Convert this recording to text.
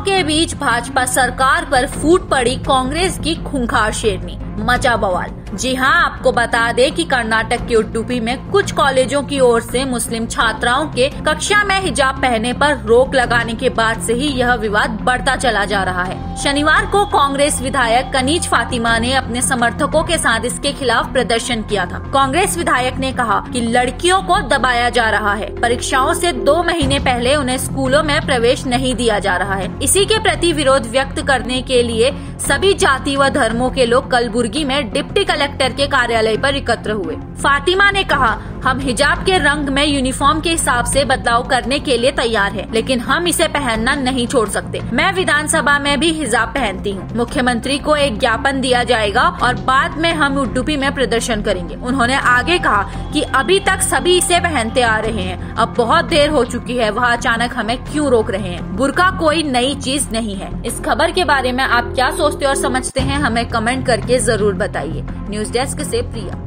के बीच भाजपा सरकार पर फूट पड़ी कांग्रेस की खूंखार शेरनी। मचा बवाल। जी हाँ आपको बता दें कि कर्नाटक के उडुपी में कुछ कॉलेजों की ओर से मुस्लिम छात्राओं के कक्षा में हिजाब पहने पर रोक लगाने के बाद से ही यह विवाद बढ़ता चला जा रहा है। शनिवार को कांग्रेस विधायक कनीज फातिमा ने अपने समर्थकों के साथ इसके खिलाफ प्रदर्शन किया था। कांग्रेस विधायक ने कहा कि लड़कियों को दबाया जा रहा है। परीक्षाओं से दो महीने पहले उन्हें स्कूलों में प्रवेश नहीं दिया जा रहा है। इसी के प्रति विरोध व्यक्त करने के लिए सभी जाति व धर्मों के लोग कलबुर्गी में डिप्टी कलेक्टर के कार्यालय पर एकत्र हुए। फातिमा ने कहा हम हिजाब के रंग में यूनिफॉर्म के हिसाब से बदलाव करने के लिए तैयार हैं, लेकिन हम इसे पहनना नहीं छोड़ सकते। मैं विधानसभा में भी हिजाब पहनती हूँ। मुख्यमंत्री को एक ज्ञापन दिया जाएगा और बाद में हम उडुपी में प्रदर्शन करेंगे। उन्होंने आगे कहा कि अभी तक सभी इसे पहनते आ रहे हैं। अब बहुत देर हो चुकी है वह अचानक हमें क्यों रोक रहे हैं? बुरका कोई नई चीज़ नहीं है। इस खबर के बारे में आप क्या सोचते और समझते हैं हमें कमेंट करके ज़रूर बताइए। न्यूज़ डेस्क से प्रिया।